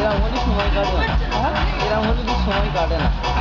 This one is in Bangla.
এরা হলে কি সময় কাটে না। হ্যাঁ? এরা হলে কি সময় কাটে না।